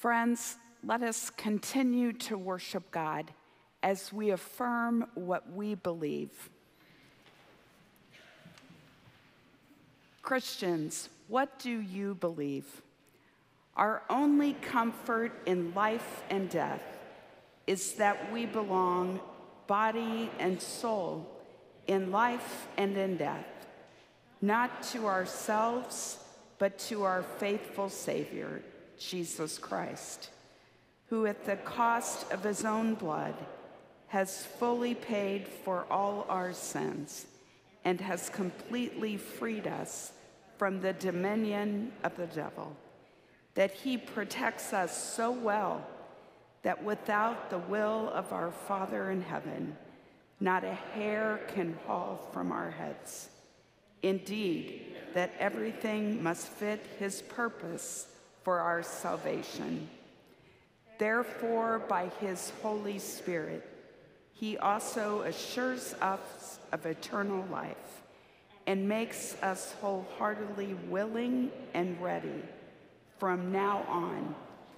Friends, let us continue to worship God as we affirm what we believe. Christians, what do you believe? Our only comfort in life and death is that we belong, body and soul, in life and in death, not to ourselves, but to our faithful Savior, Jesus Christ, who at the cost of his own blood has fully paid for all our sins and has completely freed us from the dominion of the devil, that he protects us so well that without the will of our Father in heaven, not a hair can fall from our heads. Indeed, that everything must fit his purpose for our salvation. Therefore, by his Holy Spirit, he also assures us of eternal life and makes us wholeheartedly willing and ready from now on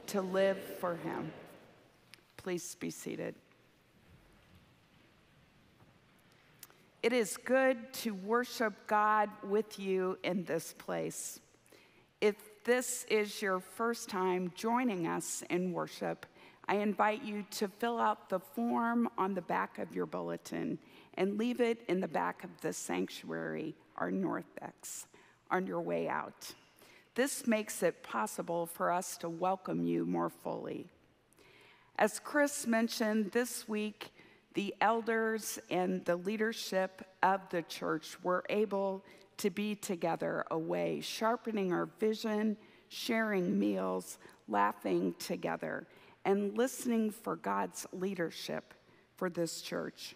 to live for him. Please be seated. It is good to worship God with you in this place. If this is your first time joining us in worship, I invite you to fill out the form on the back of your bulletin and leave it in the back of the sanctuary, our narthex, on your way out. This makes it possible for us to welcome you more fully. As Chris mentioned this week, the elders and the leadership of the church were able to be together away, sharpening our vision, sharing meals, laughing together, and listening for God's leadership for this church.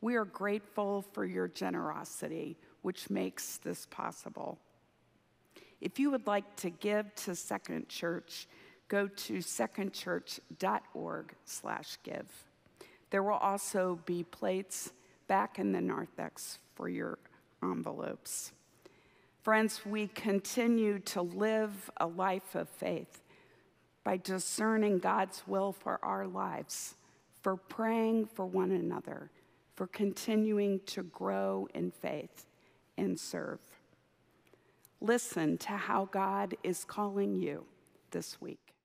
We are grateful for your generosity, which makes this possible. If you would like to give to Second Church, go to secondchurch.org/give. There will also be plates back in the narthex for your envelopes. Friends, we continue to live a life of faith by discerning God's will for our lives, for praying for one another, for continuing to grow in faith and serve. Listen to how God is calling you this week.